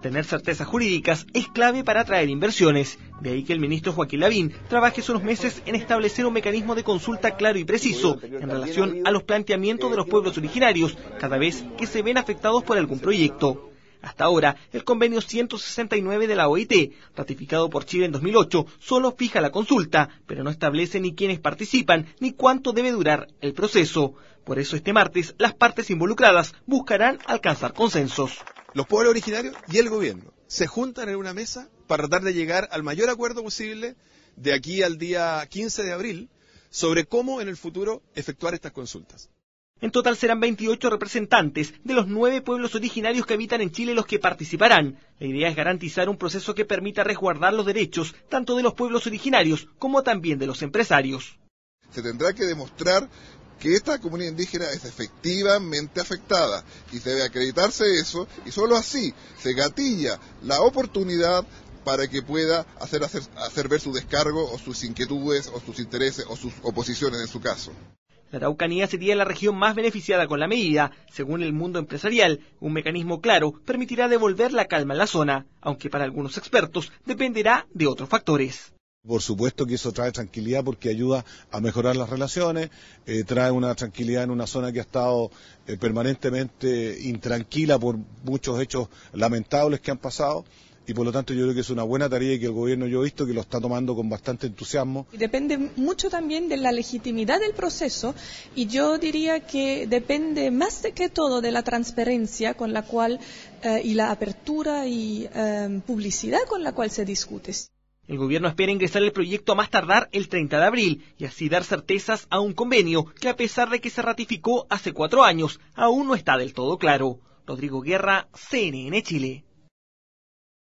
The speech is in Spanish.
Tener certezas jurídicas es clave para atraer inversiones. De ahí que el ministro Joaquín Lavín trabaje hace unos meses en establecer un mecanismo de consulta claro y preciso en relación a los planteamientos de los pueblos originarios cada vez que se ven afectados por algún proyecto. Hasta ahora, el convenio 169 de la OIT, ratificado por Chile en 2008, solo fija la consulta, pero no establece ni quiénes participan ni cuánto debe durar el proceso. Por eso este martes las partes involucradas buscarán alcanzar consensos los pueblos originarios y el gobierno se juntan en una mesa para tratar de llegar al mayor acuerdo posible de aquí al día 15 de abril sobre cómo en el futuro efectuar estas consultas. En total serán 28 representantes de los nueve pueblos originarios que habitan en Chile los que participarán. La idea es garantizar un proceso que permita resguardar los derechos tanto de los pueblos originarios como también de los empresarios. Se tendrá que demostrar que esta comunidad indígena es efectivamente afectada y debe acreditarse eso y solo así se gatilla la oportunidad para que pueda hacer, hacer, hacer ver su descargo o sus inquietudes o sus intereses o sus oposiciones en su caso. La Araucanía sería la región más beneficiada con la medida. Según el mundo empresarial, un mecanismo claro permitirá devolver la calma en la zona, aunque para algunos expertos dependerá de otros factores. Por supuesto que eso trae tranquilidad porque ayuda a mejorar las relaciones, eh, trae una tranquilidad en una zona que ha estado eh, permanentemente intranquila por muchos hechos lamentables que han pasado y por lo tanto yo creo que es una buena tarea y que el gobierno yo he visto que lo está tomando con bastante entusiasmo. Depende mucho también de la legitimidad del proceso y yo diría que depende más que todo de la transparencia con la cual eh, y la apertura y publicidad con la cual se discute. El gobierno espera ingresar el proyecto a más tardar el 30 de abril y así dar certezas a un convenio que a pesar de que se ratificó hace cuatro años, aún no está del todo claro. Rodrigo Guerra, CNN Chile.